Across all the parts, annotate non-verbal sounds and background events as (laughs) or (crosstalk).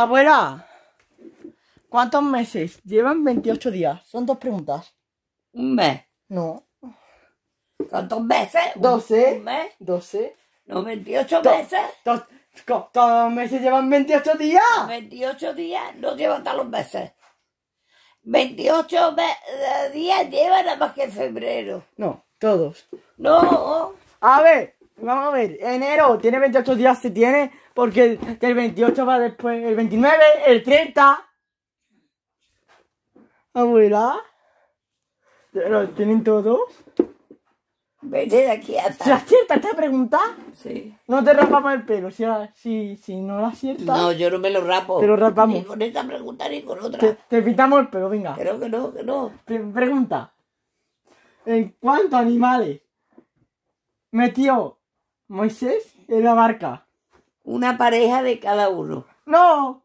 Abuela, ¿cuántos meses llevan 28 días? Son dos preguntas. Un mes. No, ¿Cuántos meses? Un- Doce. Un mes. 12. No, 28 Do- meses. Todos los meses llevan 28 días. 28 días no llevan hasta los meses. 28 me- eh, días llevan nada más que febrero. No, todos. No, A ver, vamos a ver. Enero tiene 28 días, se tiene, porque el, el 28 va después, el 29, el 30. Abuela. ¿Lo tienen todos? vete de aquí ¿Se hasta. acierta esta pregunta? Sí. No te rapamos el pelo. Si, si, si no la aciertas, No, yo no me lo rapo. Te lo rapamos. Ni con esta pregunta ni con otra. te, te pintamos el pelo. Venga. Creo que no, que no. Pre- pregunta. ¿En cuántos animales metió Moisés en la barca? Una pareja de cada uno. ¡No!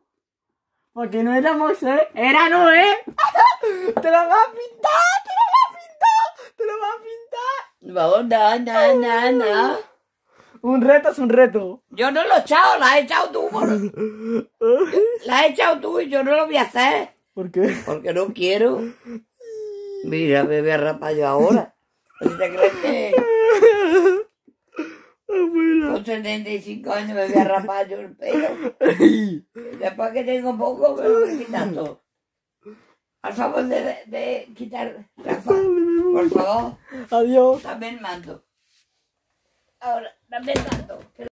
Porque no era Moisés, era Noé. (laughs) ¡Te lo vas a pintar! ¡Te lo vas a pintar! ¡Te lo vas a pintar! No, no, no, no, no. Un reto es un reto. Yo no lo he echado, la has echado tú. por- La has echado tú y yo no lo voy a hacer. ¿Por qué? Porque no quiero. Mira, me voy a rapar yo ahora. ¿Tú te crees que Con 75 años me voy a rapar yo el pelo? Después que tengo poco, me voy quitando. Al favor de, de quitar, Rafa, por favor, Adiós. el mando. Ahora, el mando.